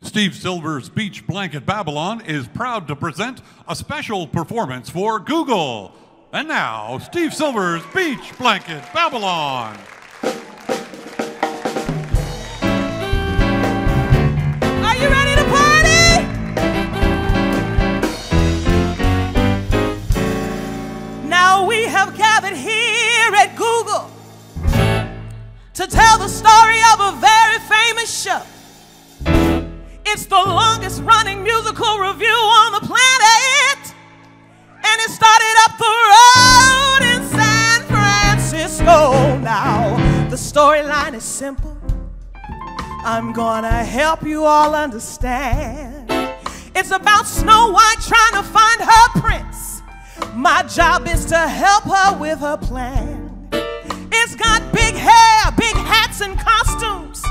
Steve Silver's Beach Blanket Babylon is proud to present a special performance for Google. And now, Steve Silver's Beach Blanket Babylon. To tell the story of a very famous show. It's the longest running musical review on the planet. And it started up the road in San Francisco. Now, the storyline is simple. I'm gonna help you all understand. It's about Snow White trying to find her prince. My job is to help her with her plan. It's got big hair, big hats, and costumes.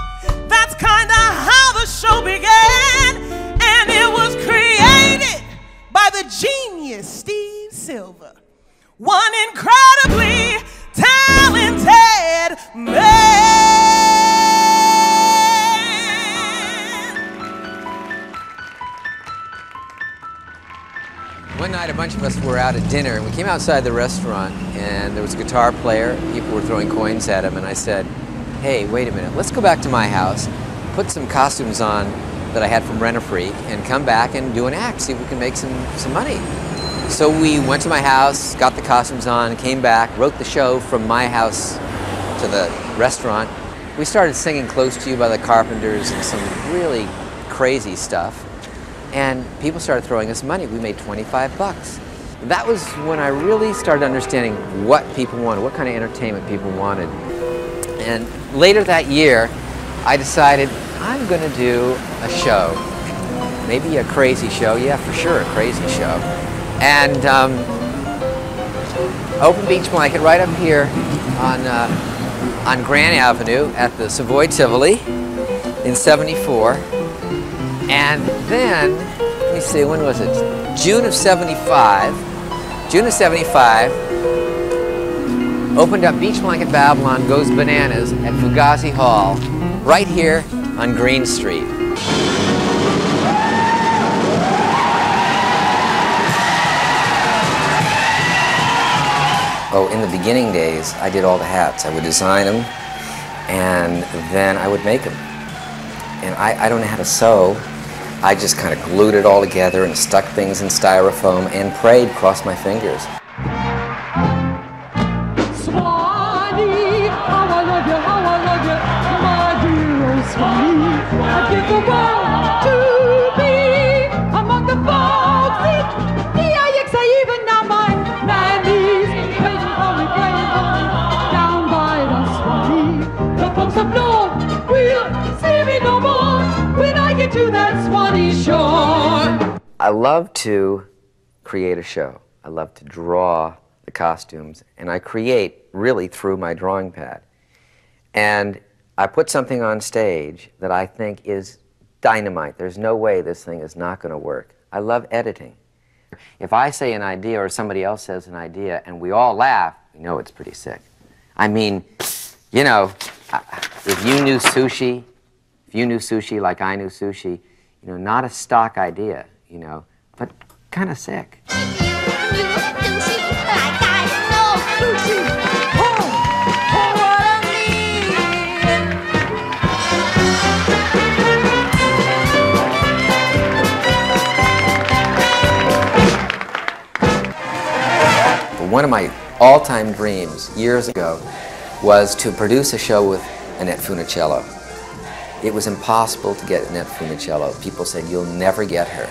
That's kinda how the show began. And it was created by the genius Steve Silver. One incredibly talented man. One night, a bunch of us were out at dinner, and we came outside the restaurant, and there was a guitar player. People were throwing coins at him, and I said, "Hey, wait a minute. Let's go back to my house, put some costumes on that I had from Rent a Freak, and come back and do an act. See if we can make some some money." So we went to my house, got the costumes on, came back, wrote the show from my house to the restaurant. We started singing "Close to You" by the Carpenters and some really crazy stuff and people started throwing us money. We made 25 bucks. That was when I really started understanding what people wanted, what kind of entertainment people wanted. And later that year, I decided I'm going to do a show. Maybe a crazy show, yeah, for sure, a crazy show. And um, Open Beach Blanket right up here on, uh, on Grant Avenue at the Savoy Tivoli in 74. And then, let me see, when was it? June of 75. June of 75, opened up Beach Blanket Babylon Goes Bananas at Fugazi Hall, right here on Green Street. Oh, in the beginning days, I did all the hats. I would design them, and then I would make them. And I, I don't know how to sew. I just kind of glued it all together and stuck things in styrofoam and prayed, crossed my fingers. To that. I love to create a show. I love to draw the costumes, and I create really through my drawing pad. And I put something on stage that I think is dynamite. There's no way this thing is not going to work. I love editing. If I say an idea or somebody else says an idea and we all laugh, we know it's pretty sick. I mean, you know, if you knew sushi, if you knew sushi like I knew sushi, you know, not a stock idea, you know, but kind of sick. One of my all-time dreams years ago was to produce a show with Annette Funicello. It was impossible to get Annette Funicello. People said, you'll never get her.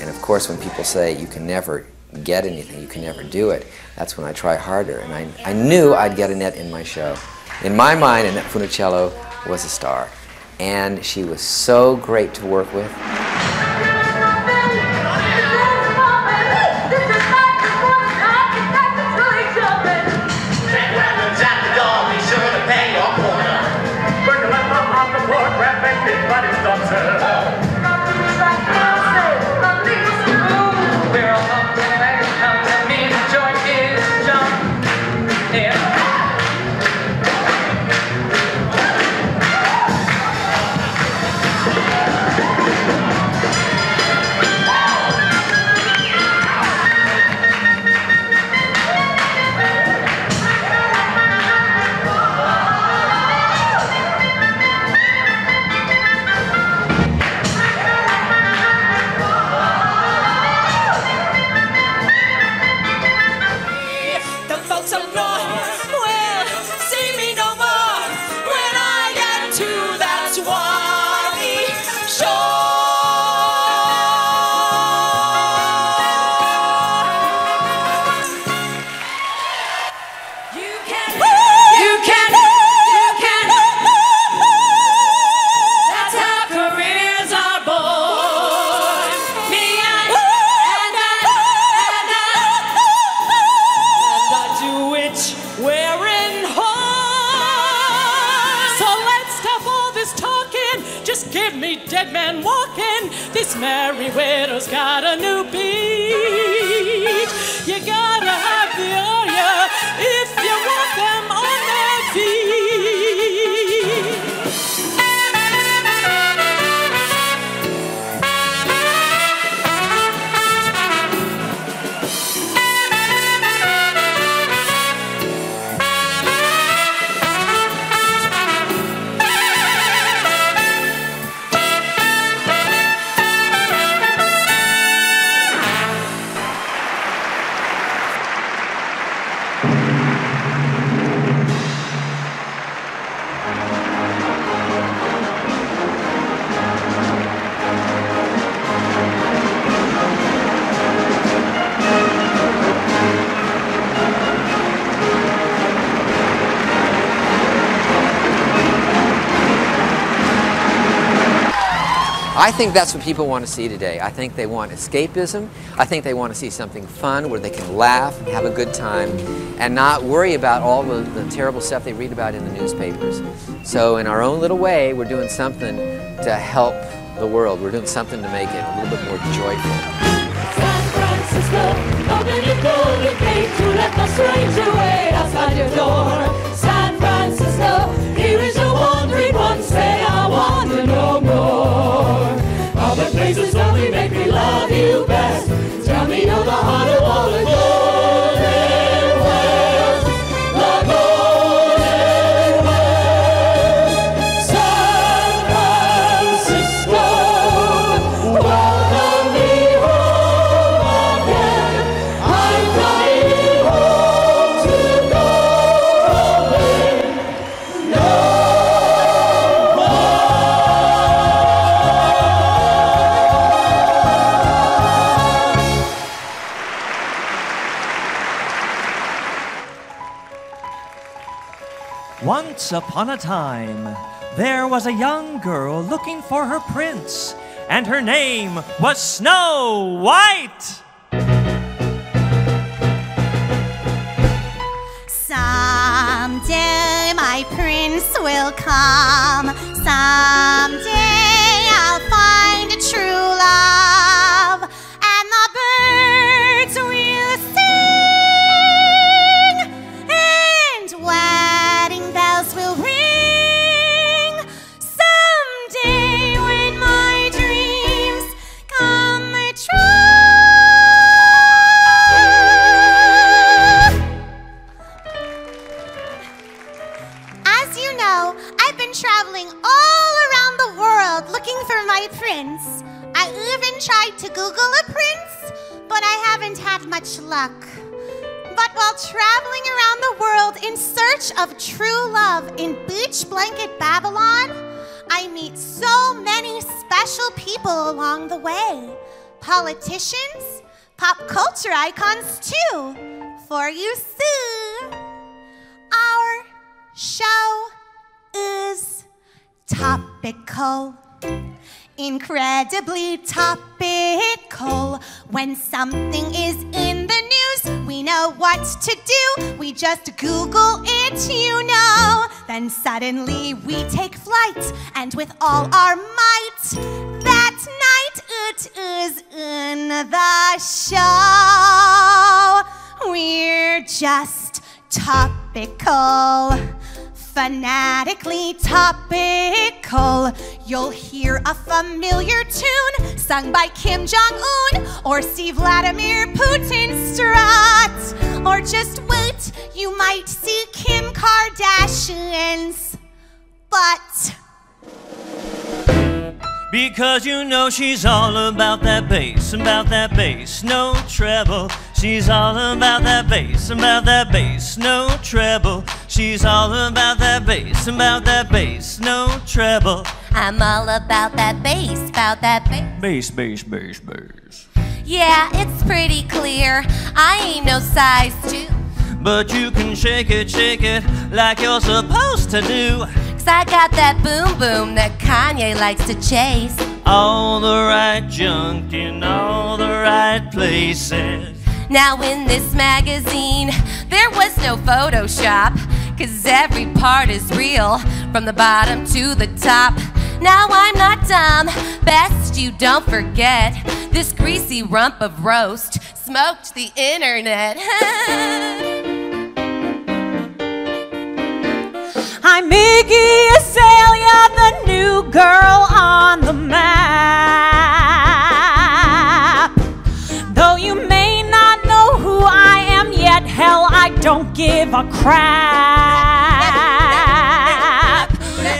And of course, when people say you can never get anything, you can never do it, that's when I try harder. And I, I knew I'd get Annette in my show. In my mind, Annette Funicello was a star. And she was so great to work with. I think that's what people want to see today. I think they want escapism. I think they want to see something fun where they can laugh, and have a good time, and not worry about all the, the terrible stuff they read about in the newspapers. So in our own little way, we're doing something to help the world. We're doing something to make it a little bit more joyful. San Francisco, open your golden gate to let the stranger wait outside your door. San Francisco, Once upon a time, there was a young girl looking for her prince, and her name was Snow White. Someday my prince will come. Someday Politicians, pop culture icons too. For you soon. Our show is topical. Incredibly topical. When something is in the news, we know what to do. We just Google it, you know. Then suddenly we take flight, and with all our might, it is in the show. We're just topical. Fanatically topical. You'll hear a familiar tune sung by Kim Jong un or see Vladimir Putin strut. Or just wait, you might see Kim Kardashian's butt. Because you know she's all about that bass, about that bass, no treble. She's all about that bass, about that bass, no treble. She's all about that bass, about that bass, no treble. I'm all about that bass, about that bass. Bass, bass, bass, bass. Yeah, it's pretty clear. I ain't no size two. But you can shake it, shake it like you're supposed to do. I got that boom boom that Kanye likes to chase. All the right junk in all the right places. Now, in this magazine, there was no Photoshop. Cause every part is real, from the bottom to the top. Now I'm not dumb. Best you don't forget this greasy rump of roast smoked the internet. I'm Iggy Azalea, the new girl on the map. Though you may not know who I am yet, hell, I don't give a crap.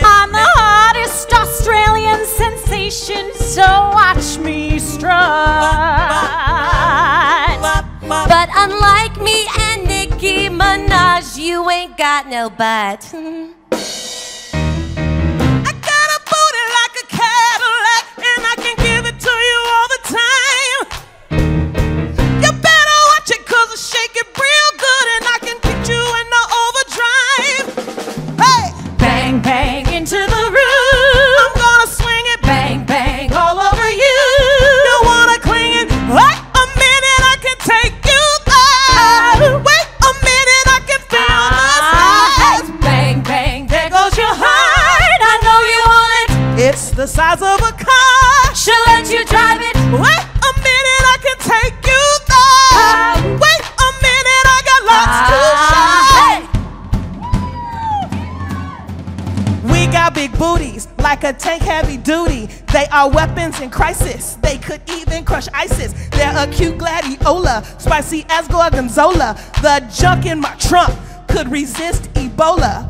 I'm the hottest Australian sensation, so watch me strut. but unlike me and Nicki Minaj, you ain't got no butt. size of a car. She'll let you drive it. Wait a minute, I can take you there. Ah. Wait a minute, I got lots to ah. show. We got big booties, like a tank heavy duty. They are weapons in crisis. They could even crush ISIS. They're a cute gladiola, spicy as gorgonzola. The junk in my trunk could resist Ebola.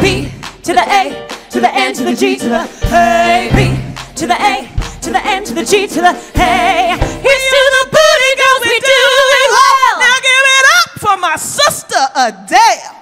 B to the A, to the N, to the G, to the hey. B to the A, to the N, to the G, to the hey. Here's to the booty girls, we do it well. Now give it up for my sister Adele.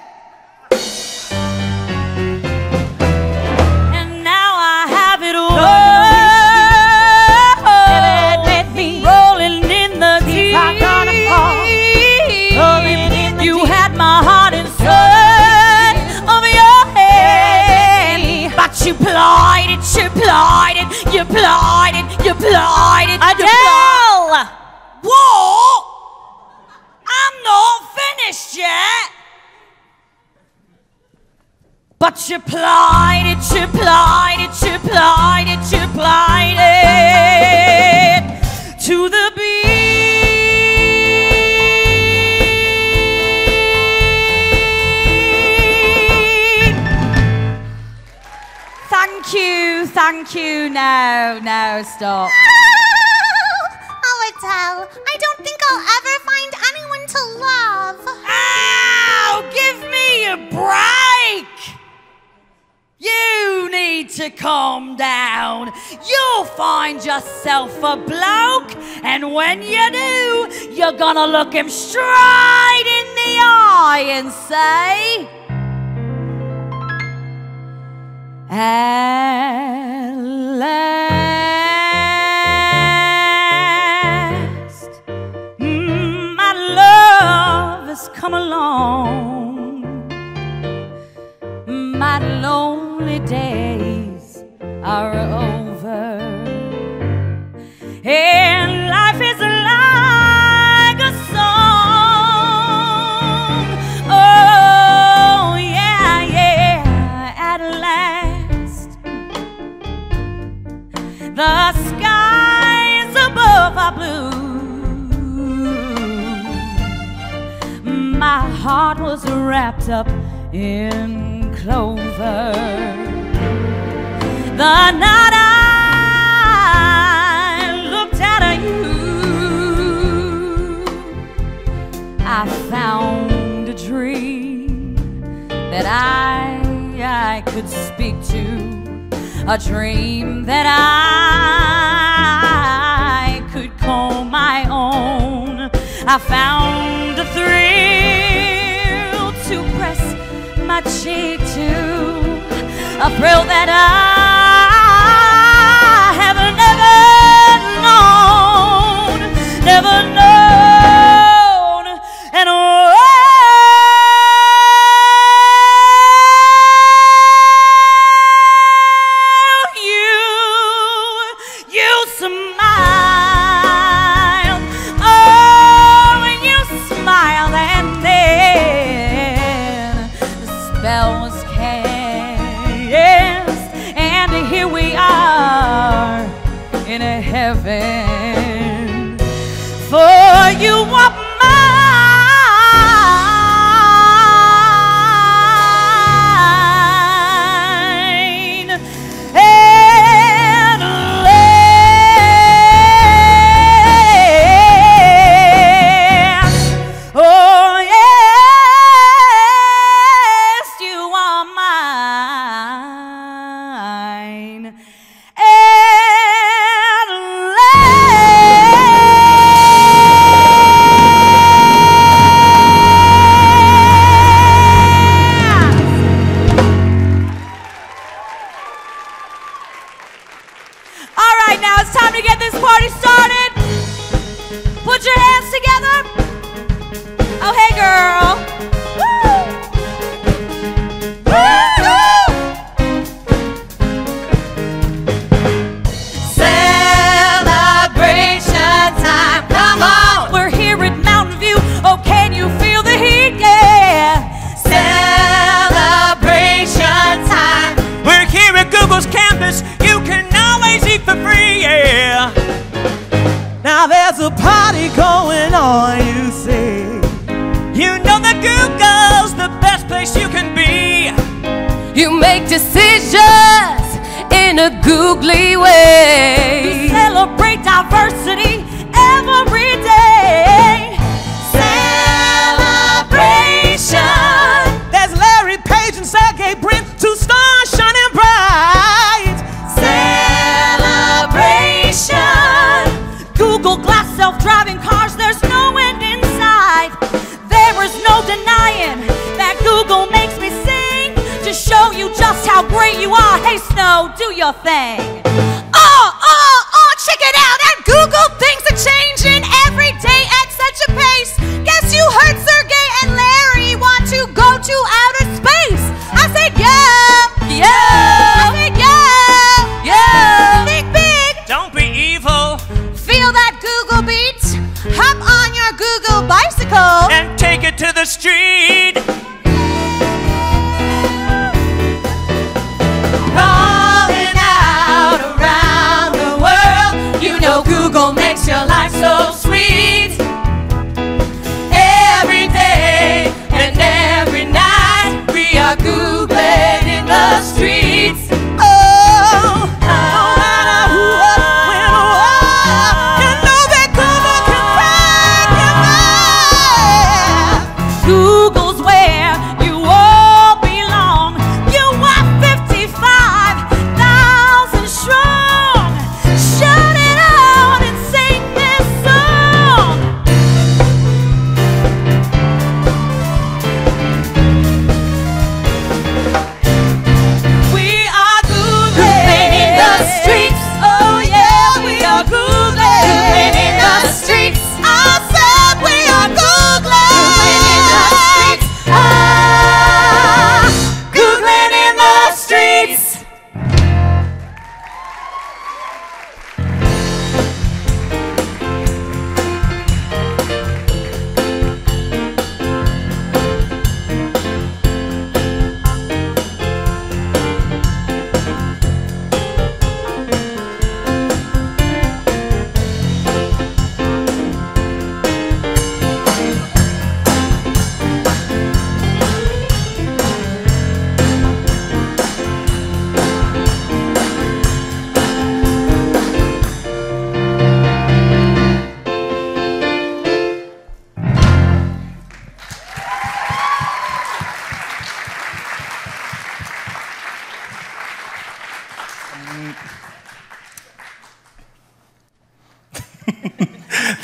You plied. Adele! What? I'm not finished yet. But you plied it, you plied it, you plied it, you plied it to the thank you. No, no, stop. Oh, Adele, I don't think I'll ever find anyone to love. Ow! Give me a break! You need to calm down. You'll find yourself a bloke, and when you do, you're gonna look him straight in the eye and say, At last, mm, my love has come along. My lonely days are over, are blue. My heart was wrapped up in clover. The night I looked at you, I found a dream that I, I could speak to, a dream that I call my own. I found a thrill to press my cheek to, a thrill that I for free, yeah. Now there's a party going on, you see. You know that Google's the best place you can be. You make decisions in a googly way. Celebrate diversity every day. Celebration. There's Larry Page and Sergey Brin, show you just how great you are. Hey Snow, do your thing. Oh, oh, oh, check it out. At Google, things are changing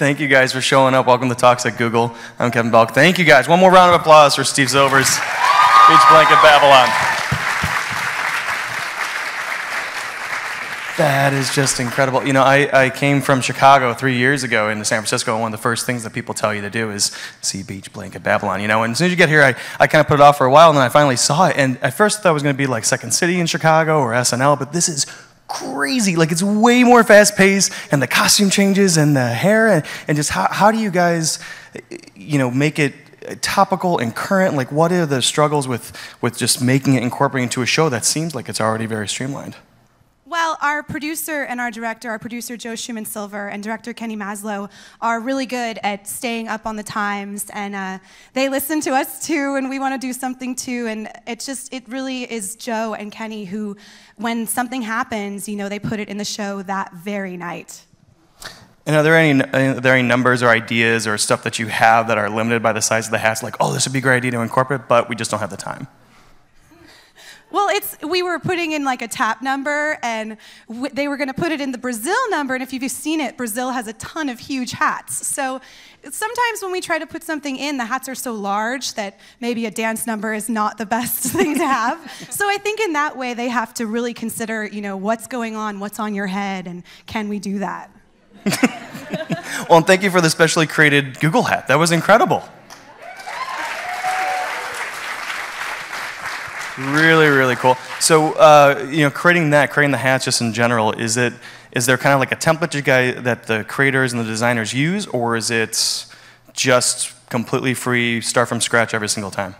Thank you guys for showing up. Welcome to Talks at Google. I'm Kevin Balk. Thank you guys. One more round of applause for Steve Silvers, Beach Blanket Babylon. That is just incredible. You know, I, I came from Chicago three years ago into San Francisco, and one of the first things that people tell you to do is see Beach Blanket Babylon. You know, and as soon as you get here, I, I kind of put it off for a while, and then I finally saw it. And at first, I thought it was going to be like Second City in Chicago or SNL, but this is crazy. Like, it's way more fast paced, and the costume changes, and the hair, and, and just how, how do you guys, you know, make it topical and current? Like, what are the struggles with, with just making it incorporated into a show that seems like it's already very streamlined? Well, our producer and our director, our producer Jo Schuman Silver and director Kenny Mazlow, are really good at staying up on the times, and uh, they listen to us too, and we want to do something too. And it just, it really is Joe and Kenny who, when something happens, you know, they put it in the show that very night. And are there any are there any numbers or ideas or stuff that you have that are limited by the size of the hats? Like, oh, this would be a great idea to incorporate, but we just don't have the time. Well, it's we were putting in like a tap number, and w- they were going to put it in the Brazil number. And if you've seen it, Brazil has a ton of huge hats. So sometimes when we try to put something in, the hats are so large that maybe a dance number is not the best thing to have. so I think in that way they have to really consider, you know, what's going on, what's on your head, and can we do that? Well, and thank you for the specially created Google hat. That was incredible. Really, really cool. So, uh, you know, creating that, creating the hats just in general, is it is there kind of like a template you guys that the creators and the designers use, or is it just completely free, start from scratch every single time?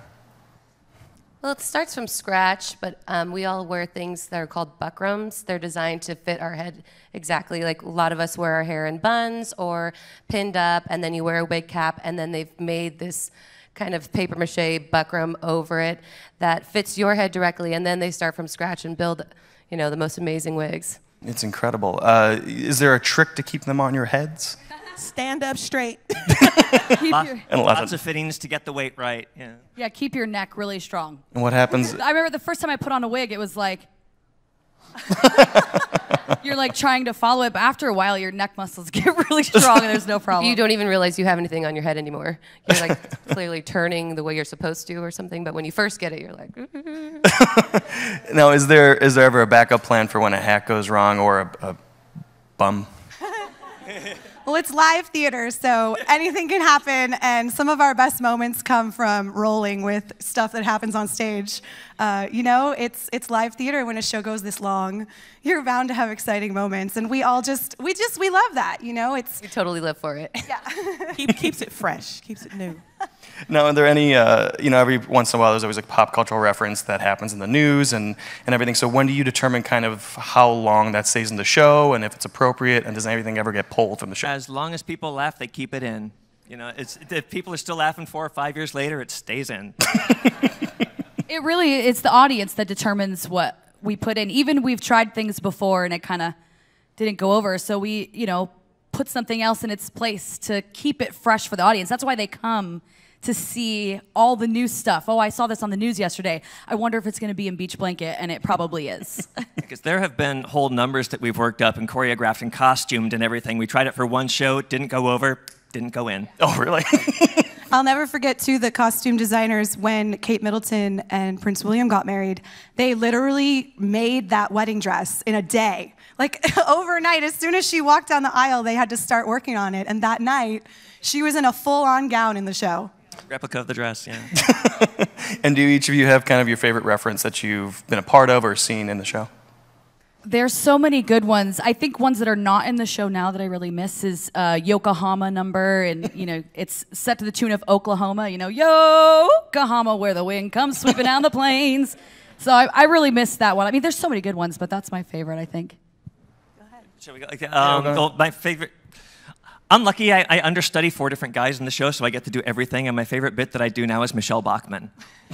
Well, it starts from scratch, but um, we all wear things that are called buckrams. They're designed to fit our head exactly. Like a lot of us wear our hair in buns or pinned up, and then you wear a wig cap, and then they've made this kind of paper mache buckram over it that fits your head directly, and then they start from scratch and build, you know, the most amazing wigs. It's incredible. Uh, is there a trick to keep them on your heads? Stand up straight. Keep your, And lots lots of- of fittings to get the weight right. Yeah. yeah, keep your neck really strong. And what happens? I remember the first time I put on a wig, it was like you're like trying to follow it, but after a while, your neck muscles get really strong, and there's no problem. You don't even realize you have anything on your head anymore. You're like clearly turning the way you're supposed to or something, but when you first get it, you're like, Now, is there is there ever a backup plan for when a hat goes wrong or a, a bum? Well, it's live theater, so anything can happen, and some of our best moments come from rolling with stuff that happens on stage. Uh, you know, it's it's live theater when a show goes this long. You're bound to have exciting moments, and we all just we just we love that. You know, it's we totally live for it. Keep, keeps it fresh, keeps it new. Now, are there any, uh, you know, every once in a while there's always a pop cultural reference that happens in the news and, and everything. So when do you determine kind of how long that stays in the show and if it's appropriate and does anything ever get pulled from the show? As long as people laugh, they keep it in. You know, it's, if people are still laughing four or five years later, it stays in. It really it's the audience that determines what we put in. Even we've tried things before and it kind of didn't go over, so we, you know, put something else in its place to keep it fresh for the audience. That's why they come to see all the new stuff. Oh, I saw this on the news yesterday. I wonder if it's going to be in Beach Blanket, and it probably is. Because there have been whole numbers that we've worked up and choreographed and costumed and everything. We tried it for one show, it didn't go over, didn't go in. Oh, really? I'll never forget too the costume designers when Kate Middleton and Prince William got married. They literally made that wedding dress in a day. Like overnight, as soon as she walked down the aisle, they had to start working on it. And that night, she was in a full-on gown in the show. Replica of the dress, yeah. and do each of you have kind of your favorite reference that you've been a part of or seen in the show? There's so many good ones. I think ones that are not in the show now that I really miss is uh, Yokohama number, and you know it's set to the tune of Oklahoma. You know, Yokohama, where the wind comes sweeping down the plains. So I, I really miss that one. I mean, there's so many good ones, but that's my favorite. I think. Go ahead. Shall we go? Okay, um, go. well, my favorite. I'm lucky I, I understudy four different guys in the show, so I get to do everything. And my favorite bit that I do now is Michele Bachmann.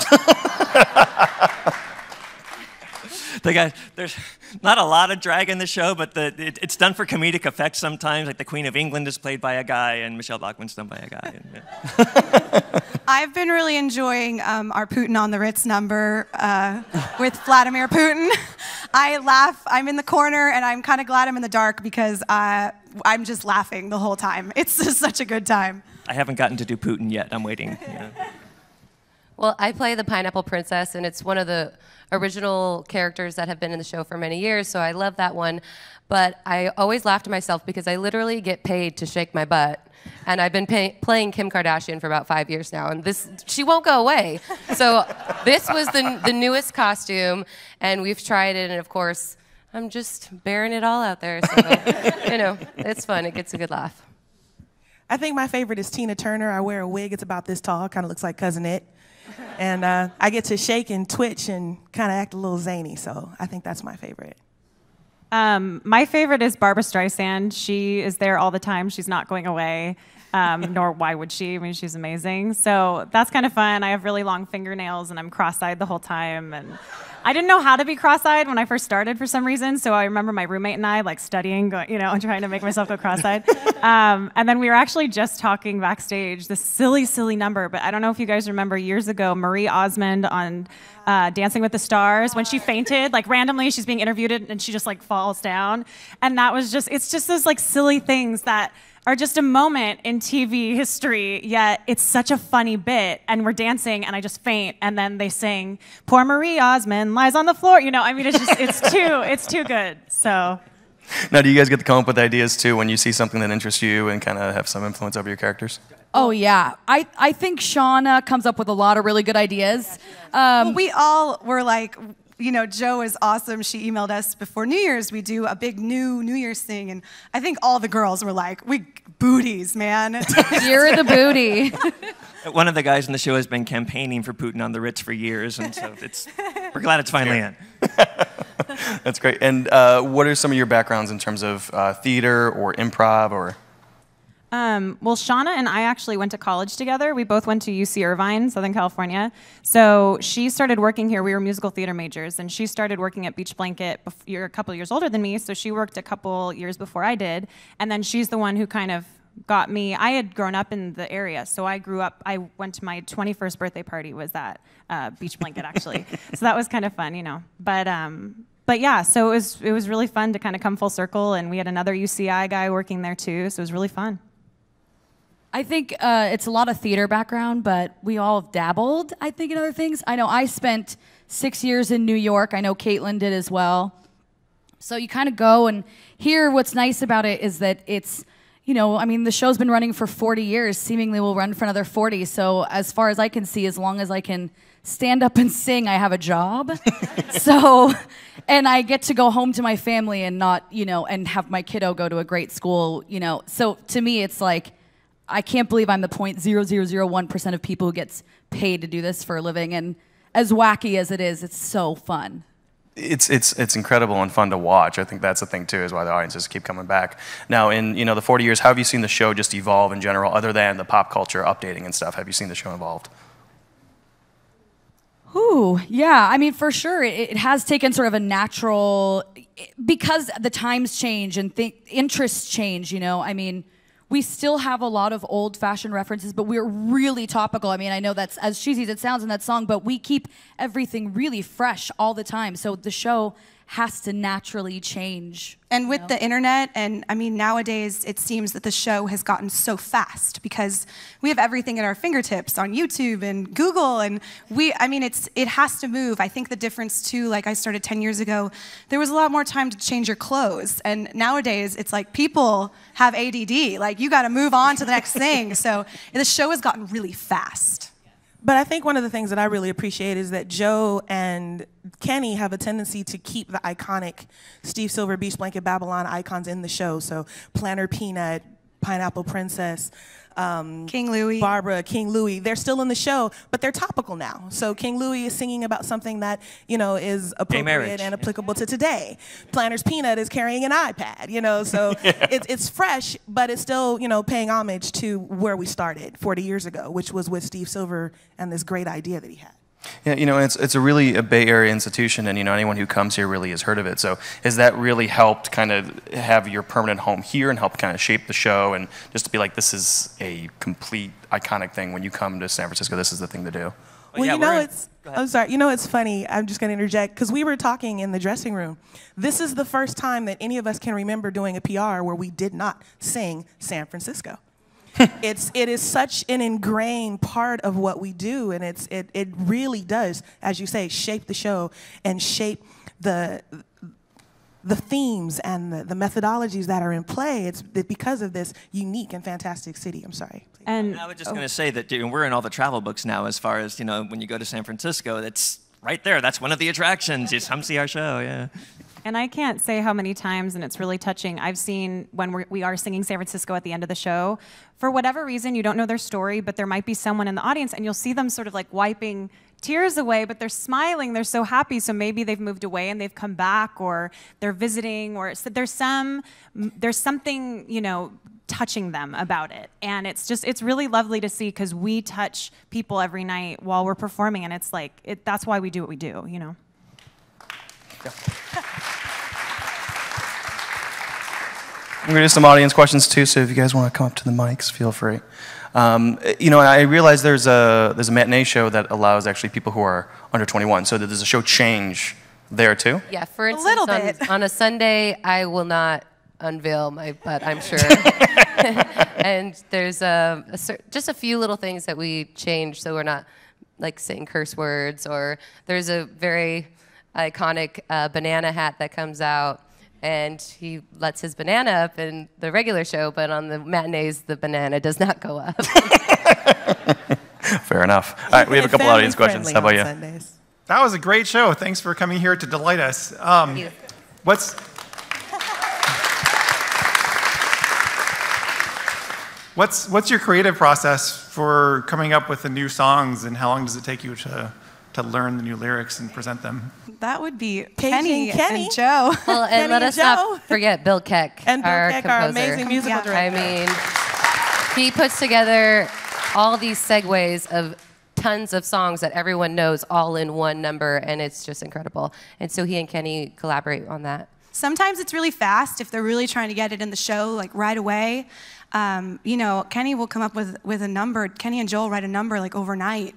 the guy, there's not a lot of drag in the show, but the, it, it's done for comedic effect sometimes. Like the Queen of England is played by a guy, and Michele Bachmann's done by a guy. And, yeah. I've been really enjoying um, our Putin on the Ritz number uh, with Vladimir Putin. I laugh. I'm in the corner, and I'm kind of glad I'm in the dark because uh, I'm just laughing the whole time. It's just such a good time. I haven't gotten to do Putin yet. I'm waiting. Yeah. Well, I play the Pineapple Princess, and it's one of the original characters that have been in the show for many years, so I love that one. But I always laugh to myself because I literally get paid to shake my butt. And I've been pay- playing Kim Kardashian for about five years now, and this she won't go away. So this was the the newest costume, and we've tried it, and of course, I'm just bearing it all out there. So you know, it's fun. It gets a good laugh. I think my favorite is Tina Turner. I wear a wig, it's about this tall, kind of looks like Cousin It. And uh, I get to shake and twitch and kind of act a little zany, so I think that's my favorite. Um, my favorite is Barbra Streisand. She is there all the time. She's not going away. Um, nor why would she? I mean, she's amazing. So that's kind of fun. I have really long fingernails and I'm cross-eyed the whole time. And I didn't know how to be cross-eyed when I first started for some reason. So I remember my roommate and I like studying, you know, trying to make myself go cross-eyed. Um, and then we were actually just talking backstage this silly, silly number. But I don't know if you guys remember years ago, Marie Osmond on uh, Dancing with the Stars when she fainted, like randomly she's being interviewed and she just like falls down. And that was just, it's just those like silly things that are just a moment in TV history, yet it's such a funny bit. And we're dancing, and I just faint, and then they sing, "Poor Marie Osmond lies on the floor." You know, I mean, it's just it's too it's too good. So Now, do you guys get to come up with ideas too when you see something that interests you and kind of have some influence over your characters? Oh yeah, I I think Shauna comes up with a lot of really good ideas. Um, well, we all were like, you know, Jo is awesome. She emailed us before New Year's. We do a big new New Year's thing, and I think all the girls were like, "We booties, man." You're the booty. One of the guys in the show has been campaigning for Putin on the Ritz for years, and so it's we're glad it's finally in. That's great. And uh, what are some of your backgrounds in terms of uh, theater or improv or? Um, well, Shauna and I actually went to college together. We both went to UC Irvine, Southern California. So she started working here. We were musical theater majors, and she started working at Beach Blanket. Bef- you're a couple years older than me, so she worked a couple years before I did. And then she's the one who kind of got me. I had grown up in the area, so I grew up. I went to my 21st birthday party was at uh, Beach Blanket actually, so that was kind of fun, you know. But um, but yeah, so it was it was really fun to kind of come full circle, and we had another UCI guy working there too, so it was really fun. I think uh, it's a lot of theater background, but we all have dabbled, I think, in other things. I know I spent six years in New York. I know Caitlin did as well. So you kind of go and here, what's nice about it is that it's, you know, I mean, the show's been running for 40 years, seemingly will run for another 40. So as far as I can see, as long as I can stand up and sing, I have a job. so, and I get to go home to my family and not, you know, and have my kiddo go to a great school, you know. So to me, it's like, I can't believe I'm the 0.0001% of people who gets paid to do this for a living. And as wacky as it is, it's so fun. It's, it's, it's incredible and fun to watch. I think that's the thing too, is why the audiences keep coming back. Now, in you know the 40 years, how have you seen the show just evolve in general, other than the pop culture updating and stuff? Have you seen the show evolved? Ooh, yeah. I mean, for sure, it, it has taken sort of a natural because the times change and th- interests change. You know, I mean, we still have a lot of old-fashioned references, but we're really topical. I mean, I know that's as cheesy as it sounds in that song, but we keep everything really fresh all the time. So the show has to naturally change. And with the internet, and I mean, nowadays it seems that the show has gotten so fast because we have everything at our fingertips on YouTube and Google, and we, I mean, it's it has to move. I think the difference too, like I started 10 years ago, there was a lot more time to change your clothes, and nowadays it's like people have ADD, like you got to move on to the next thing. So the show has gotten really fast. But I think one of the things that I really appreciate is that Jo and Kenny have a tendency to keep the iconic Steve Silver Beach Blanket Babylon icons in the show. So Planner Peanut, Pineapple Princess, um, King Louie, Barbara, King Louie. They're still in the show, but they're topical now. So King Louie is singing about something that you know is appropriate and applicable to today. Planner's Peanut is carrying an iPad. You know, so it's it's fresh, but it's still you know paying homage to where we started 40 years ago, which was with Steve Silver and this great idea that he had. Yeah, you know, it's, it's a really a Bay Area institution, and you know, anyone who comes here really has heard of it. So, has that really helped kind of have your permanent home here and help kind of shape the show and just to be like, this is a complete iconic thing when you come to San Francisco, this is the thing to do? Well, yeah, you know we're in- it's. I'm sorry. You know it's funny. I'm just going to interject because we were talking in the dressing room. This is the first time that any of us can remember doing a PR where we did not sing San Francisco. It's it is such an ingrained part of what we do, and it's it it really does, as you say, shape the show and shape the the themes and the, the methodologies that are in play. It's because of this unique and fantastic city. I'm sorry. And I was just oh. going to say that you know, we're in all the travel books now. As far as you know, when you go to San Francisco, that's right there. That's one of the attractions. Just come see our show. Yeah. And I can't say how many times, and it's really touching. I've seen when we're, we are singing San Francisco at the end of the show, for whatever reason, you don't know their story, but there might be someone in the audience, and you'll see them sort of like wiping tears away, but they're smiling, they're so happy. So maybe they've moved away and they've come back, or they're visiting, or there's some, there's something, you know, touching them about it. And it's just, it's really lovely to see because we touch people every night while we're performing, and it's like, it, that's why we do what we do, you know? We're going to do some audience questions too, so if you guys want to come up to the mics, feel free. Um, you know, I realize there's a, there's a matinee show that allows actually people who are under 21, so that there's a show change there too? Yeah, for instance, little on, bit. on a Sunday, I will not unveil my butt, I'm sure. and there's a, a cer- just a few little things that we change so we're not like saying curse words, or there's a very iconic uh, banana hat that comes out. And he lets his banana up in the regular show, but on the matinees, the banana does not go up. Fair enough. All right, we have a couple audience questions. How about you? That was a great show. Thanks for coming here to delight us. Um, what's what's what's your creative process for coming up with the new songs, and how long does it take you to to learn the new lyrics and present them? That would be Katie Kenny, and Kenny. and Jo. Well, and Kenny let us Jo. not forget Bill Keck, And Bill our Keck, our composer. amazing musical I director. mean, he puts together all these segues of tons of songs that everyone knows all in one number, and it's just incredible. And so he and Kenny collaborate on that. Sometimes it's really fast if they're really trying to get it in the show, like right away. Um, you know, Kenny will come up with, with a number. Kenny and Joel write a number like overnight.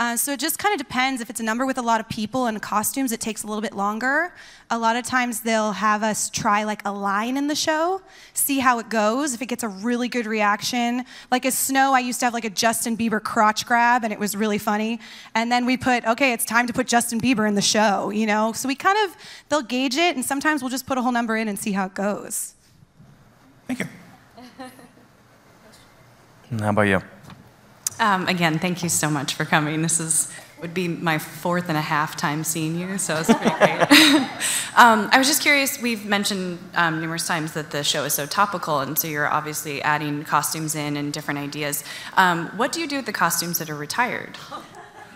Uh, so it just kind of depends. If it's a number with a lot of people and costumes, it takes a little bit longer. A lot of times they'll have us try like a line in the show, see how it goes. If it gets a really good reaction, like as Snow, I used to have like a Justin Bieber crotch grab, and it was really funny. And then we put, okay, it's time to put Justin Bieber in the show, you know. So we kind of they'll gauge it, and sometimes we'll just put a whole number in and see how it goes. Thank you. How about you? Um, again, thank you so much for coming. This is would be my fourth and a half time seeing you, so it's pretty great. um, I was just curious. We've mentioned um, numerous times that the show is so topical, and so you're obviously adding costumes in and different ideas. Um, what do you do with the costumes that are retired?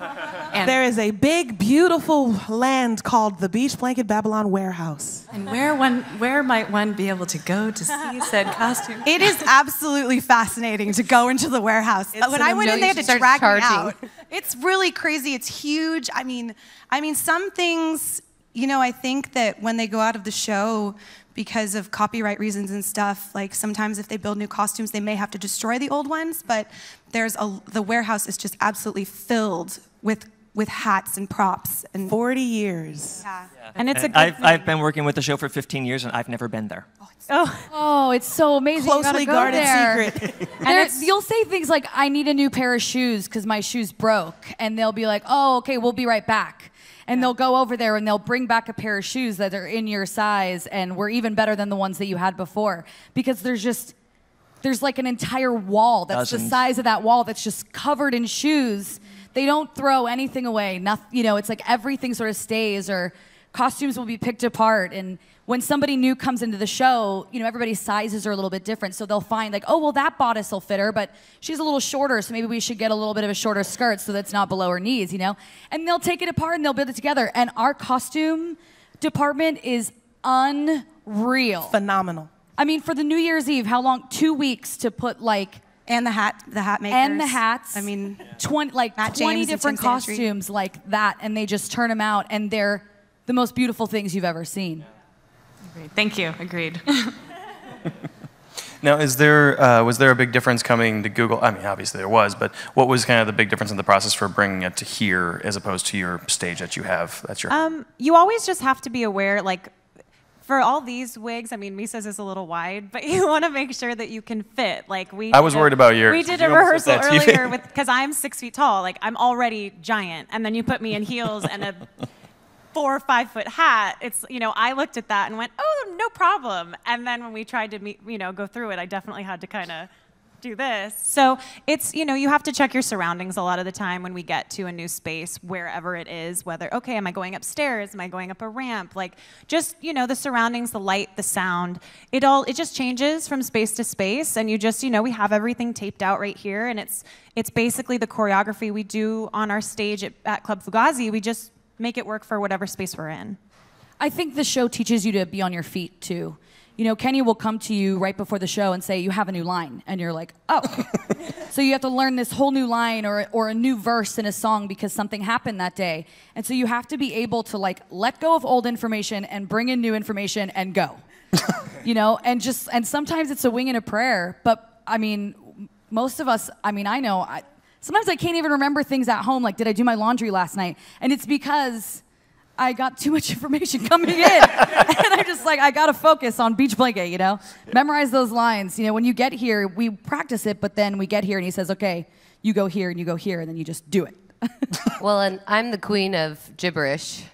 And- there is a big, beautiful land called the Beach Blanket Babylon Warehouse. And where one, where might one be able to go to see said costume? It is absolutely fascinating to go into the warehouse. It's when I went in, they had to amazing- drag Start me out. It's really crazy. It's huge. I mean, I mean, some things. You know, I think that when they go out of the show because of copyright reasons and stuff, like sometimes if they build new costumes, they may have to destroy the old ones. But there's a the warehouse is just absolutely filled with with hats and props and 40 years. Yeah. And it's a good I've, thing. I've been working with the show for 15 years, and I've never been there. Oh, oh. oh, it's so amazing. You gotta Closely go guarded there. secret. There- you'll say things like, I need a new pair of shoes because my shoes broke. And they'll be like, oh, okay, we'll be right back. And they'll go over there and they'll bring back a pair of shoes that are in your size and were even better than the ones that you had before. Because there's just, there's like an entire wall that's the size of that wall that's just covered in shoes. They don't throw anything away. Nothing, you know, it's like everything sort of stays or costumes will be picked apart. And when somebody new comes into the show, you know, everybody's sizes are a little bit different. So they'll find like, oh, well, that bodice will fit her, but she's a little shorter. So maybe we should get a little bit of a shorter skirt so that's not below her knees, you know? And they'll take it apart and they'll build it together. And our costume department is unreal. Phenomenal. I mean, for the New Year's Eve, how long? Two weeks to put like and the hat, the hat makers. and the hats. I mean, twenty like Matt twenty James different costumes like that, and they just turn them out, and they're the most beautiful things you've ever seen. Great. Thank you. Agreed. Now, is there uh, was there a big difference coming to Google? I mean, obviously there was, but what was kind of the big difference in the process for bringing it to here as opposed to your stage that you have? That's your. Um, you always just have to be aware, like, for all these wigs, I mean, Misa's is a little wide, but you want to make sure that you can fit. Like we. I was a- worried about yours. We did You a rehearsal put that TV. earlier with because I'm six feet tall. Like I'm already giant, and then you put me in heels and a four or five foot hat. It's you know I looked at that and went, oh, no problem. And then when we tried to meet, you know, go through it, I definitely had to kind of do this. So it's, you know, you have to check your surroundings a lot of the time when we get to a new space, wherever it is, whether, okay, am I going upstairs? Am I going up a ramp? Like just, you know, the surroundings, the light, the sound, it all, it just changes from space to space. And you just, you know, we have everything taped out right here. And it's, it's basically the choreography we do on our stage at, at Club Fugazi. We just make it work for whatever space we're in. I think the show teaches you to be on your feet too. You know, Kenny will come to you right before the show and say, You have a new line. And you're like, Oh. so you have to learn this whole new line or, or a new verse in a song because something happened that day. And so you have to be able to like let go of old information and bring in new information and go. you know, and just, and sometimes it's a wing and a prayer. But I mean, most of us, I mean, I know, I, sometimes I can't even remember things at home. Like, did I do my laundry last night? And it's because I got too much information coming in. and I'm just like, I gotta focus on Beach Blanket, you know? Memorize those lines. You know, when you get here, we practice it, but then we get here and he says, okay, you go here and you go here, and then you just do it. well, and I'm the queen of gibberish.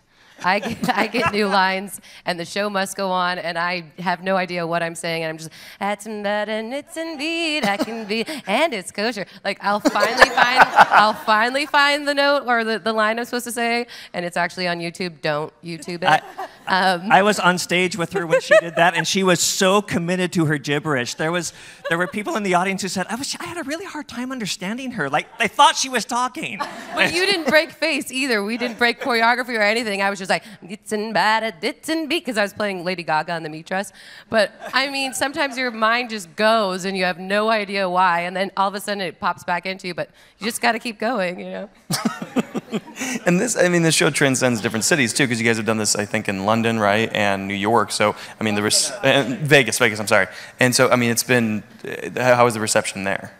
I get, I get new lines, and the show must go on, and I have no idea what I'm saying, and I'm just that's and that and it's indeed I can be, and it's kosher. Like I'll finally find I'll finally find the note or the, the line I'm supposed to say, and it's actually on YouTube. Don't YouTube it. um, I was on stage with her when she did that, and she was so committed to her gibberish. There was, there were people in the audience who said, "I was, I had a really hard time understanding her. Like they thought she was talking." But you didn't break face either. We didn't break choreography or anything. I was just like, it's in bad, it's in beat, because I was playing Lady Gaga on the meat dress. But I mean, sometimes your mind just goes and you have no idea why, and then all of a sudden it pops back into you. But you just got to keep going, you know. And this, I mean, this show transcends different cities too, because you guys have done this, I think, in London, right, and New York. So, I mean, the res- uh, Vegas, Vegas. I'm sorry. And so, I mean, it's been. Uh, how was the reception there?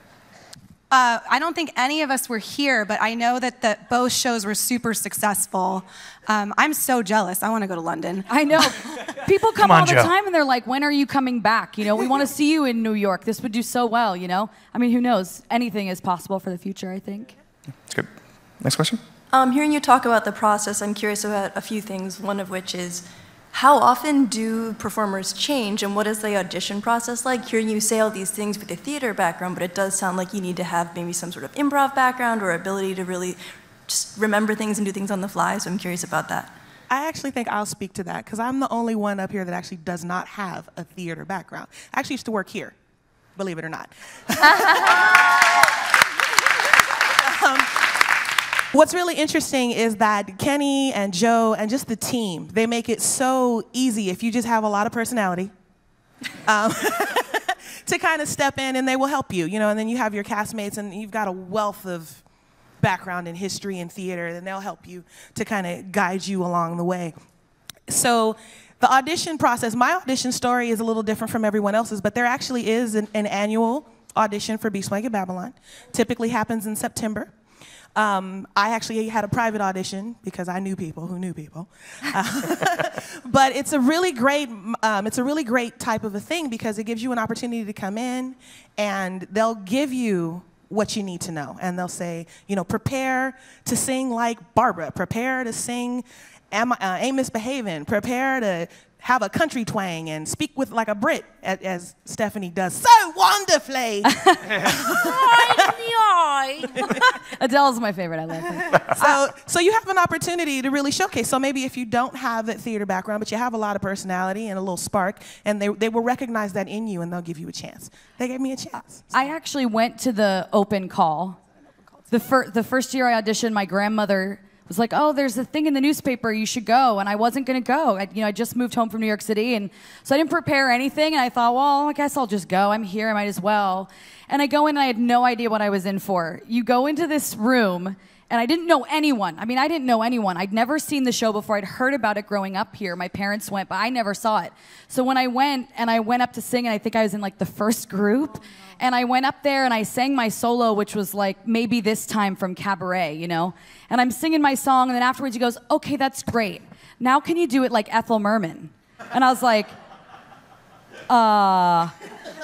Uh, I don't think any of us were here, but I know that the, both shows were super successful. Um, I'm so jealous. I want to go to London. I know. People come, Come on, all the Jo. time and they're like, when are you coming back? You know, we want to see you in New York. This would do so well, you know? I mean, who knows? Anything is possible for the future, I think. That's good. Next question. Um, hearing you talk about the process, I'm curious about a few things. One of which is, how often do performers change, and what is the audition process like? Hearing you say all these things with a theater background, but it does sound like you need to have maybe some sort of improv background or ability to really just remember things and do things on the fly. So I'm curious about that. I actually think I'll speak to that because I'm the only one up here that actually does not have a theater background. I actually used to work here, believe it or not. Um, What's really interesting is that Kenny and Jo and just the team, they make it so easy if you just have a lot of personality um, to kind of step in and they will help you, you know, and then you have your castmates and you've got a wealth of background in history and theater, and they'll help you to kind of guide you along the way. So the audition process, my audition story is a little different from everyone else's, but there actually is an, an annual audition for Beach Blanket Babylon. Typically happens in September. Um, I actually had a private audition because I knew people who knew people. Uh, but it's a really great, um, it's a really great type of a thing because it gives you an opportunity to come in and they'll give you what you need to know. And they'll say, you know, prepare to sing like Barbra, prepare to sing Am, uh, Ain't Misbehaving, prepare to have a country twang and speak with like a Brit, as, as Stephanie does so wonderfully. Adele's my favorite. I love her. so, so you have an opportunity to really showcase. So maybe if you don't have that theater background, but you have a lot of personality and a little spark, and they, they will recognize that in you and they'll give you a chance. They gave me a chance. I actually went to the open call. The, fir- the first year I auditioned, my grandmother was like, "Oh, there's a thing in the newspaper. You should go." And I wasn't gonna go. I, you know, I just moved home from New York City, and so I didn't prepare anything. And I thought, well, I guess I'll just go. I'm here. I might as well. And I go in, and I had no idea what I was in for. You go into this room. And I didn't know anyone. I mean, I didn't know anyone. I'd never seen the show before. I'd heard about it growing up here. My parents went, but I never saw it. So when I went and I went up to sing, and I think I was in like the first group, and I went up there and I sang my solo, which was like maybe this time from Cabaret, you know? And I'm singing my song, and then afterwards he goes, Okay, that's great. Now can you do it like Ethel Merman? And I was like, Uh,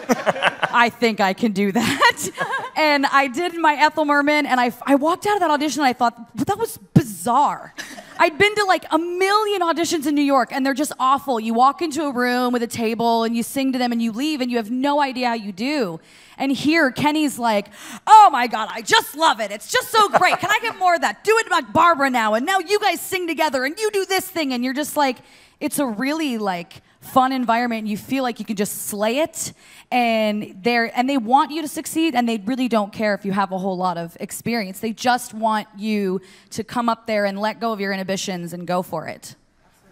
I think I can do that. and I did my Ethel Merman, and I, I walked out of that audition and I thought, that was bizarre. I'd been to like a million auditions in New York and they're just awful. You walk into a room with a table and you sing to them and you leave and you have no idea how you do. And here, Kenny's like, oh my God, I just love it. It's just so great. Can I get more of that? Do it like Barbra now. And now you guys sing together and you do this thing. And you're just like, it's a really like fun environment and you feel like you can just slay it and they're and they want you to succeed and they really don't care if you have a whole lot of experience they just want you to come up there and let go of your inhibitions and go for it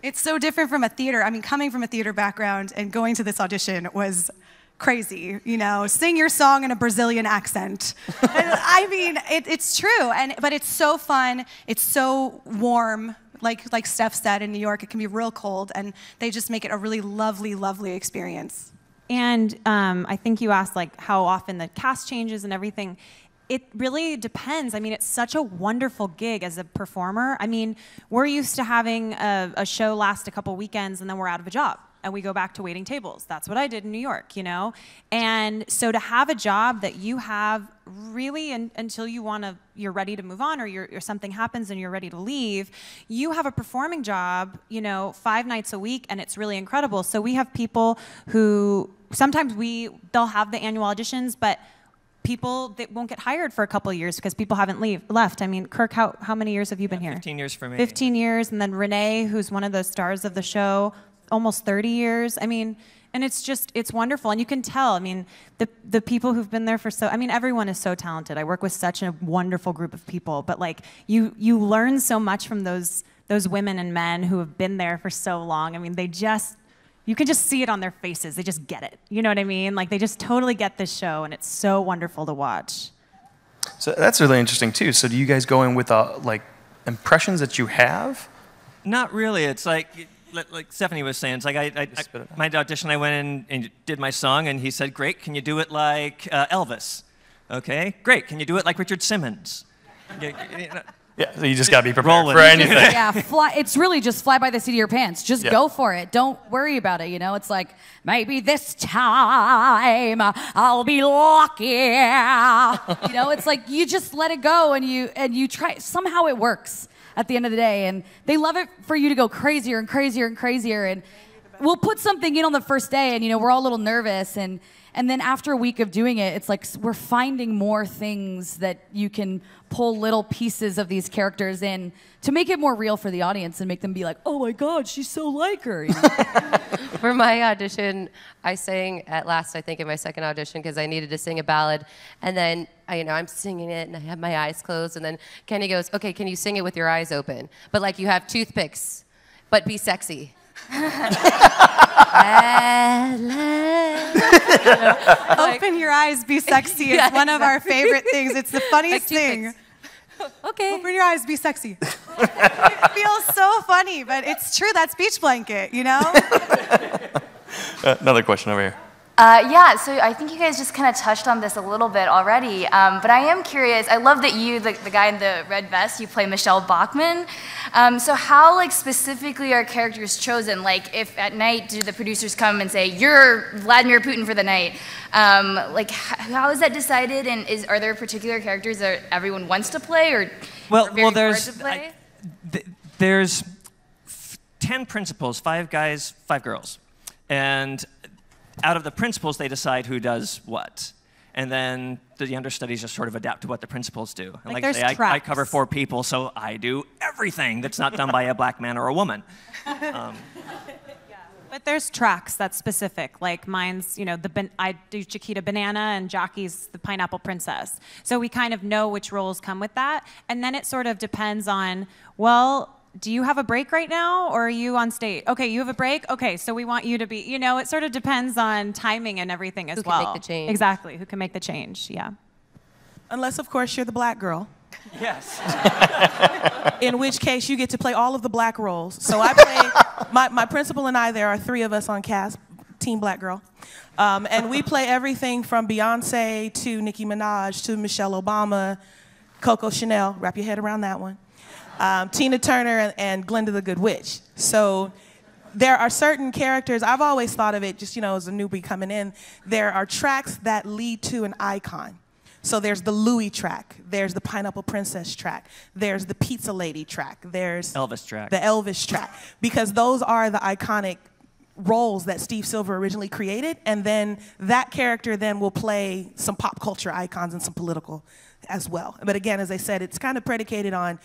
It's so different from a theater. I mean, coming from a theater background and going to this audition was crazy. You know, sing your song in a Brazilian accent. I mean, it, it's true, and but it's so fun. It's so warm. Like like Steph said, in New York, it can be real cold, and they just make it a really lovely, lovely experience. And um, I think you asked like how often the cast changes and everything. It really depends. I mean, it's such a wonderful gig as a performer. I mean, we're used to having a, a show last a couple weekends and then we're out of a job and we go back to waiting tables. That's what I did in New York, you know? And so to have a job that you have really un until you want to, you're ready to move on or, you're, or something happens and you're ready to leave, you have a performing job, you know, five nights a week and it's really incredible. So we have people who sometimes we, they'll have the annual auditions, but people that won't get hired for a couple of years because people haven't leave, left. I mean, Kirk, how, how many years have you been here? 15 years for me. 15 years. And then Renee, who's one of the stars of the show, almost 30 years. I mean, and it's just, it's wonderful. And you can tell, I mean, the, the people who've been there for so, I mean, everyone is so talented. I work with such a wonderful group of people, but like you, you learn so much from those, those women and men who have been there for so long. I mean, they just, you can just see it on their faces. They just get it. You know what I mean? Like they just totally get this show, and it's so wonderful to watch. So that's really interesting too. So do you guys go in with uh, like impressions that you have? Not really. It's like like- like Stephanie was saying. It's like I, I, I my audition. I went in and did my song, and he said, "Great, can you do it like uh, Elvis?" Okay, great. Can you do it like Richard Simmons? You- you know, Yeah, so you just got to be prepared Roll with for anything. yeah, fly, it's really just fly by the seat of your pants. Just Yeah. go for it. Don't worry about it. You know, it's like maybe this time I'll be lucky. you know, it's like you just let it go and you and you try. Somehow it works at the end of the day, and they love it for you to go crazier and crazier and crazier. And we'll put something in on the first day, and you know we're all a little nervous and. And then after a week of doing it, it's like we're finding more things that you can pull little pieces of these characters in to make it more real for the audience and make them be like, oh my God, she's so like her. For my audition, I sang at last, I think, in my second audition because I needed to sing a ballad. And then, you know, I'm singing it and I have my eyes closed. And then Kenny goes, okay, can you sing it with your eyes open? But like you have toothpicks, but be sexy. Open your eyes, be sexy It's Yeah, one of our favorite things. It's the funniest Like thing. Okay. Open your eyes, be sexy. it feels so funny, but it's true. That's beach blanket, you know? Uh, another question over here. Uh, yeah, so I think you guys just kind of touched on this a little bit already, um, but I am curious. I love that you, the, the guy in the red vest, you play Michele Bachmann. Um, so how, like, specifically are characters chosen? Like, if at night do the producers come and say you're Vladimir Putin for the night? Um, like, how is that decided? And is are there particular characters that everyone wants to play, or Well, very well, hard there's to play? th- there's f- ten principals, five guys, five girls, and out of the principals, they decide who does what. And then the understudies just sort of adapt to what the principals do. And Like I there's say, I, I cover four people, so I do everything that's not done by a black man or a woman. Um, But there's tracks that's specific. Like mine's, you know, the ban- I do Chiquita Banana and Jackie's the Pineapple Princess. So we kind of know which roles come with that. And then it sort of depends on, well, do you have a break right now or are you on stage? Okay, you have a break? Okay, so we want you to be, you know, it sort of depends on timing and everything as Who can well. make the change. Exactly, who can make the change, yeah. Unless, of course, you're the black girl. Yes. In which case, you get to play all of the black roles. So I play, my, my principal and I, there are three of us on cast, Team Black Girl. Um, and we play everything from Beyonce to Nicki Minaj to Michelle Obama, Coco Chanel, wrap your head around that one, um, Tina Turner, and, and Glinda the Good Witch. So there are certain characters, I've always thought of it just, you know, as a newbie coming in, there are tracks that lead to an icon. So there's the Louis track, there's the Pineapple Princess track, there's the Pizza Lady track, there's Elvis track. the Elvis track, because those are the iconic roles that Steve Silver originally created, and then that character then will play some pop culture icons and some political as well. But again, as I said, it's kind of predicated on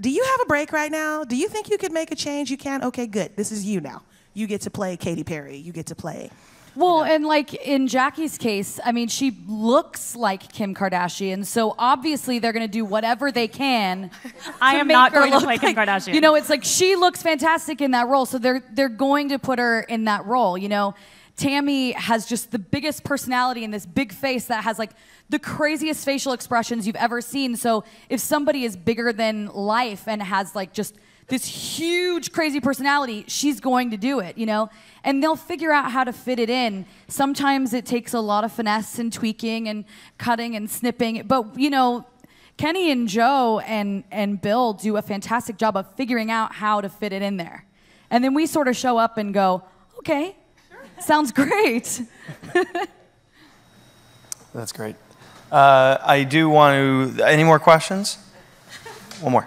do you have a break right now? Do you think you could make a change? You can? Okay, good. This is you now. You get to play Katy Perry. You get to play. Well, and like in Jackie's case, I mean, she looks like Kim Kardashian, so obviously they're going to do whatever they can. I am not going to look play Kim Kardashian. You know, it's like she looks fantastic in that role, so they're they're going to put her in that role. You know, Tammy has just the biggest personality and this big face that has like the craziest facial expressions you've ever seen. So if somebody is bigger than life and has like just this huge crazy personality, she's going to do it, you know? And they'll figure out how to fit it in. Sometimes it takes a lot of finesse and tweaking and cutting and snipping, but you know, Kenny and Jo and and Bill do a fantastic job of figuring out how to fit it in there. And then we sort of show up and go, "Okay. Sounds great." That's great. Uh, I do want to. Any more questions? One more.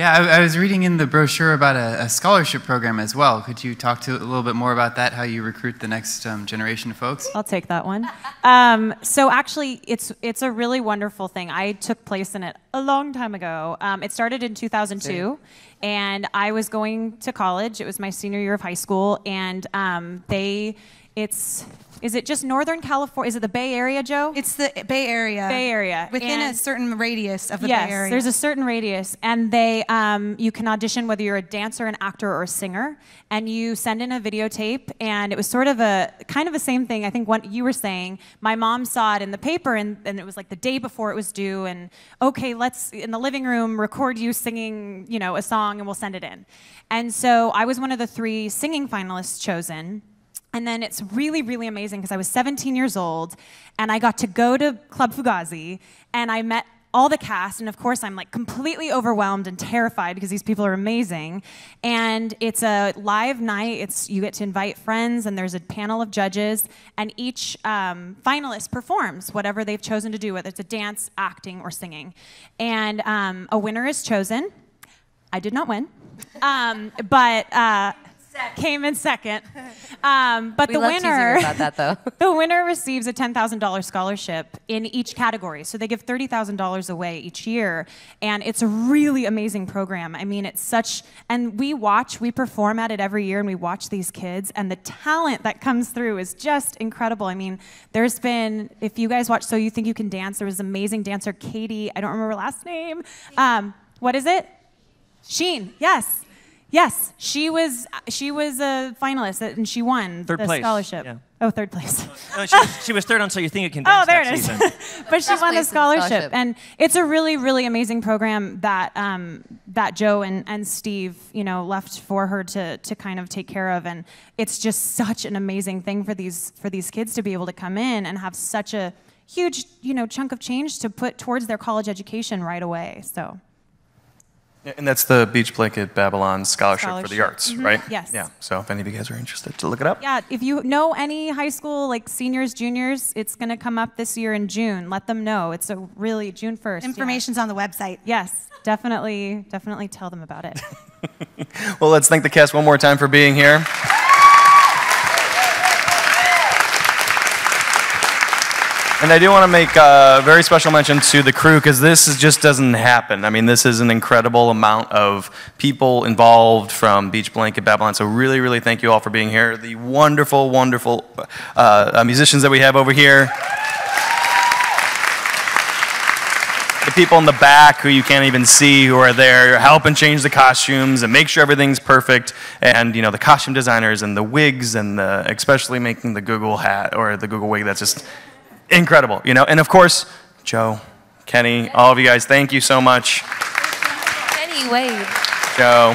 Yeah, I, I was reading in the brochure about a, a scholarship program as well. Could you talk to a little bit more about that? How you recruit the next um, generation of folks? I'll take that one. Um, so actually, it's it's a really wonderful thing. I took place in it a long time ago. Um, it started in 2002, and I was going to college. It was my senior year of high school, and um, they, it's. Is it just Northern California? Is it the Bay Area, Jo? It's the Bay Area. Bay Area. Within a certain radius of the yes, Bay Area. there's a certain radius, and they um, you can audition whether you're a dancer, an actor, or a singer, and you send in a videotape. And it was sort of a kind of the same thing. I think what you were saying. My mom saw it in the paper, and, and it was like the day before it was due. And okay, let's in the living room record you singing, you know, a song, and we'll send it in. And so I was one of the three singing finalists chosen. And then it's really, really amazing because I was 17 years old and I got to go to Club Fugazi and I met all the cast. And of course, I'm like completely overwhelmed and terrified because these people are amazing. And it's a live night. It's you get to invite friends and there's a panel of judges and each um, finalist performs whatever they've chosen to do, whether it's a dance, acting, or singing. And um, a winner is chosen. I did not win, um, but uh, came in second. Um, but We the winner, about that, though. the winner receives a ten thousand dollars scholarship in each category. So they give thirty thousand dollars away each year, and it's a really amazing program. I mean, it's such, and we watch, we perform at it every year, and we watch these kids, and the talent that comes through is just incredible. I mean, there's been, if you guys watch So You Think You Can Dance, there was an amazing dancer Katee. I don't remember her last name. Um, what is it? Shean, yes. Yes, she was she was a finalist and she won Third the place, scholarship. yeah. Oh, third place. No, she, was, she was third on So You Think You Can Oh, there that it is. but she won the place the scholarship, scholarship. and it's a really, really amazing program that um, that Jo and, and Steve, you know, left for her to to kind of take care of, and it's just such an amazing thing for these for these kids to be able to come in and have such a huge, you know, chunk of change to put towards their college education right away. So. Yeah, And that's the Beach Blanket Babylon Scholarship, for the Scholarship. Arts, Mhm. right? Yes. Yeah. So if any of you guys are interested, to look it up. Yeah, if you know any high school, like seniors, juniors, it's going to come up this year in June. Let them know. It's a really June 1st. Information's on the website. Yes, definitely, definitely tell them about it. Well, let's thank the cast one more time for being here. And I do want to make a very special mention to the crew because this is, just doesn't happen. I mean, this is an incredible amount of people involved from Beach Blanket Babylon. So, really, really thank you all for being here. The wonderful, wonderful uh, uh, musicians that we have over here. the people in the back who you can't even see who are there helping change the costumes and make sure everything's perfect and you know the costume designers and the wigs and the, especially making the google hat or the google wig that's just incredible you know and of course jo kenny all of you guys thank you so much Anyway. jo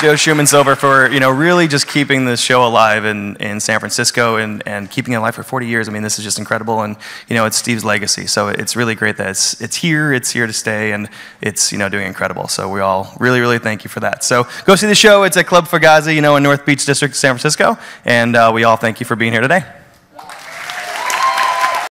Jo Schuman Silver for you know really just keeping this show alive in, in San Francisco and, and keeping it alive for 40 years. I mean this is just incredible and you know it's Steve's legacy. So it's really great that it's it's here, it's here to stay, and it's you know doing incredible. So we all really really thank you for that. So go see the show. It's at Club Fugazi, you know in North Beach District, San Francisco, and uh, we all thank you for being here today.